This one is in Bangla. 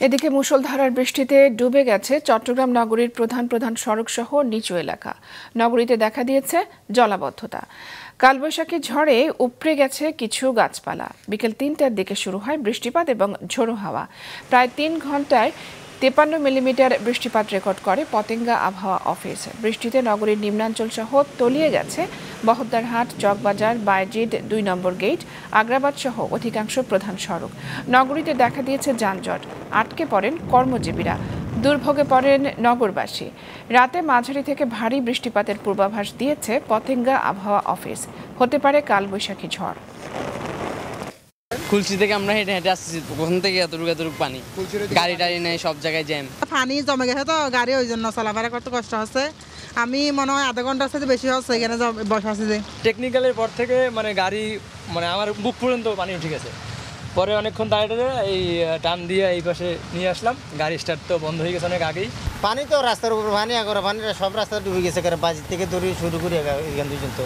এদিকে মুষলধারার বৃষ্টিতে ডুবে গেছে চট্টগ্রাম নগরীর প্রধান প্রধান সড়ক সহ নিচু এলাকা। নগরীতে দেখা দিয়েছে জলাবদ্ধতা। কালবৈশাখী ঝড়ে উপড়ে গেছে কিছু গাছপালা। বিকেল তিনটার দিকে শুরু হয় বৃষ্টিপাত এবং ঝোড়ো হাওয়া। প্রায় তিন ঘন্টায় তেপান্ন মিলিমিটার বৃষ্টিপাত রেকর্ড করে পতেঙ্গা আবহাওয়া অফিস। বৃষ্টিতে নগরীর নিম্নাঞ্চল সহ তলিয়ে গেছে বহদ্দারহাট চকবাজার বায়জিদ দুই নম্বর গেট আগ্রাবাদ সহ অধিকাংশ প্রধান সড়ক। নগরীতে দেখা দিয়েছে যানজট। আটকে পড়েন কর্মজীবীরা। দুর্ভোগে পড়েন নগরবাসী। রাতে মাঝারি থেকে ভারী বৃষ্টিপাতের পূর্বাভাস দিয়েছে পতেঙ্গা আবহাওয়া অফিস। হতে পারে কালবৈশাখী ঝড়। খুলছি থেকে আমরা হেঁটে হেঁটে আসছি ওখান থেকে এতটুকু এতটুকু পানি। গাড়ি টাড়ি নেই সব জায়গায় জ্যাম। পানি জমে গেছে তো গাড়ি ওই জন্য চলাফেরা করতে কষ্ট হচ্ছে। আমি মনে হয় আধা ঘণ্টার সাথে বেশি হচ্ছে এখানে বসে বসা আছি যে। টেকনিক্যালের পর থেকে মানে গাড়ি মানে আমার বুক পর্যন্ত পানি উঠে গেছে। পরে অনেকক্ষণ দাঁড়িয়ে দাঁড়িয়ে এই টান দিয়ে এই পাশে নিয়ে আসলাম। গাড়ি স্টার্ট তো বন্ধ হয়ে গেছে অনেক আগেই। পানি তো রাস্তার উপর পানি আগর পানি সব রাস্তা ডুবে গেছে বাজি থেকে ধরে শুরু করি এখান পর্যন্ত।